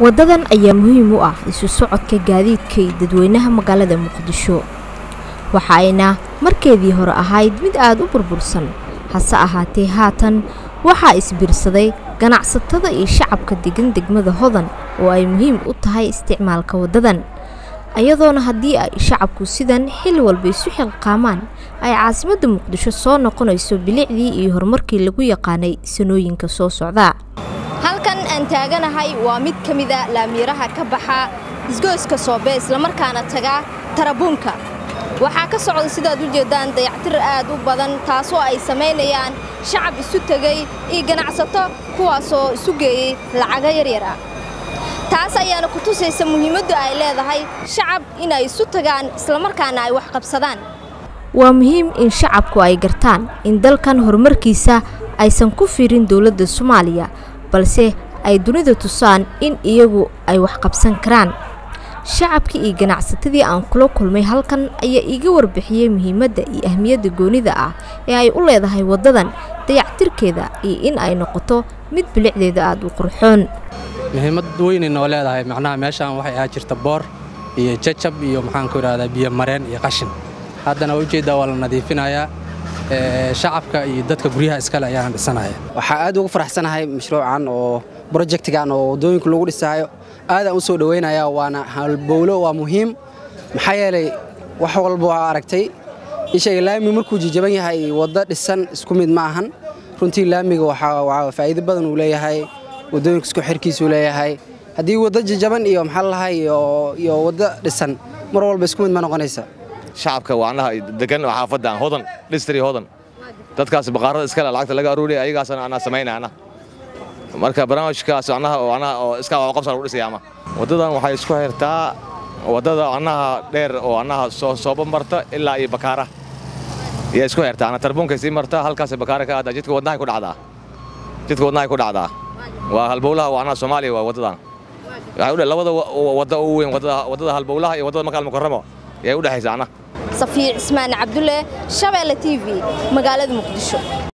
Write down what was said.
waddadan ayaa muhiim u ah isu socodka gaadiidka iyo dadweynaha magaalada muqdisho. Waxa ayna markeedii hore ahayd mid aada u burbursan hase ahaatee haatan waxaa isbiirsaday ganacsatada iyo shacabka degan degmada hodan oo ay muhiim u tahay isticmaalka waddadan. Ayadoona haddii ay shacabku sidan xilli walba isu xilqaamaan ay caasimadda muqdisho soo noqonayso bilicdii iyo horumarkii lagu yaqaanay sanooyinka soo socda halkan aan taaganahay waa mid ka mida laamiiraha ka baxa isgoyska soobe islamarkaana taga tarabuunka. Waxaa ka socda sidaad u jeeddaan dayactir aad u badan taasoo ay samaynayaan shacab isu tegey iyo ganacsato kuwaasoo isu geeyey lacago yaryar ah. Taas ayaana ku tusaysa muhiimaddu ay leedahay shacab inay isu tagaan islamarkaana ay wax qabsadaan. Waa muhiim in shacabku ay gartaan in dalkan horumarkiisa aysan ku fiirin dowladda soomaaliya balse ay dunida tusaan in iyagu ay wax qabsan karaan. Shacabkii iyo ganacsatadii aan kula kulmay halkan ayaa iiga warbixiyey muhiimadda iyo ahmiyadda goonida ah ee ay u leedahay waddadan dayactirkeeda iyo in ay noqoto mid bilicdeeda aada u qurxoon. Muhiimad weynay noo leedahay macnaha meeshaan waxay ahaa jirta boor iyo jajab iyo maxaanku idhahdaa biyo iyo qashin. Haddana waa waa la nadiifinayaa shacabka iyo dadka guryaha iskale ayaana dhisanaya waxaa aad ugu faraxsanahay mashruucan oo brojektigan oo waddooyinka lagu dhisaayo. Aadaan u soo dhowaynaya waana halbowlo waa muhiim. Maxaa yeelay wax walba waa aragtay. Isheega laamiga markuu jijaban yahay waddo dhisan isku mid ma ahan. Runtii laamiga waxaa faa'iido badan uu leeyahay waddooyinka isku xirkiisuu leeyahay. Haddii waddo jijaban iyo maxaa lahay iyo waddo dhisan mar walba isku mid ma noqonaysa shacabka waa annaha degan oo xaafaddan hodan dhistri hodan. Dadkaas baqaarada iskale lacagta laga aruuriya ayagaasna anaa samaynaya anna marka barnaamijkaas annaha oo annaha oo iska waa qabsan lagu dhisaya ama. Waddadan waxay isku xirtaa waddada annaha dheer oo annaha soo sooba marta ilaa iyo bakaara. Ayaa isku xirtaa ana tarbuunkay sii marta halkaasay bakaara ka aadaa jidka wadnahay ku dhacdaa. Jidka wadnahay ku dhacdaa. Waa halbowlaha waa annaha soomaaliya waa waddadan. Waxay u dhe labada wadda ugu weyn waddada halbowlaha iyo waddada makaal mukarramo ayay u dhexaysa anna safiic cismaan cabdulle shabeelle t v magaalada muqdisho